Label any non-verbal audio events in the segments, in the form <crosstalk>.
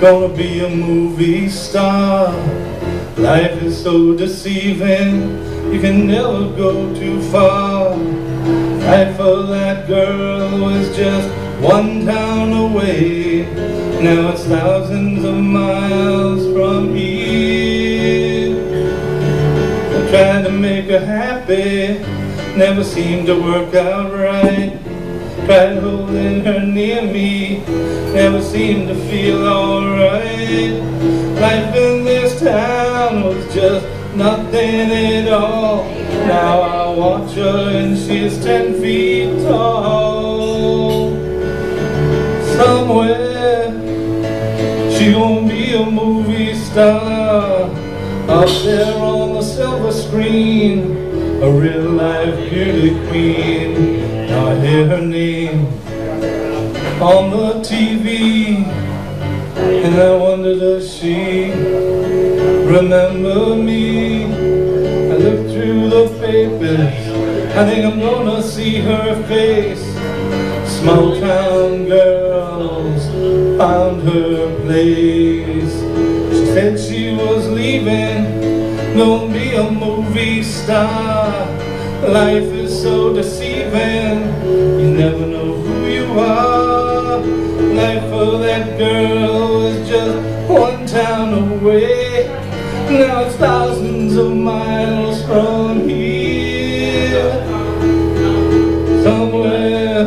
gonna be a movie star. Life is so deceiving, you can never go too far. Life for that girl was just one town away. Now it's thousands of miles from here. I tried to make her happy, never seemed to work out right. Tried holding her near me, never seemed to feel alright. Life in this town was just nothing at all. Now I watch her and she's ten feet tall. She gonna be a movie star up there on the silver screen, a real life beauty queen. Now I hear her name on the TV, and I wonder does she remember me? I look through the papers, I think I'm gonna see her face. Small town girls found her place. She said she was leaving, gonna be a movie star. Life is so deceiving, you never know who you are. Life for that girl is just one town away. Now it's thousands of miles from here. Somewhere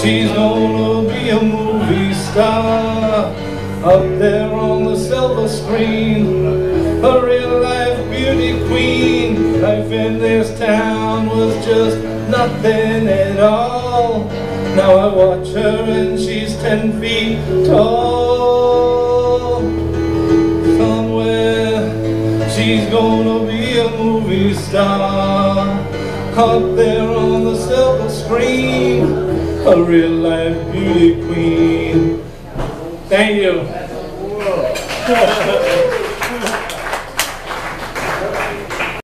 she's gonna be a movie star up there on the silver screen. A real life beauty queen. Life in this town was just nothing at all. Now I watch her and she's ten feet tall. Somewhere she's gonna be a movie star up there on the silver screen, a real life beauty queen. Thank you. <laughs>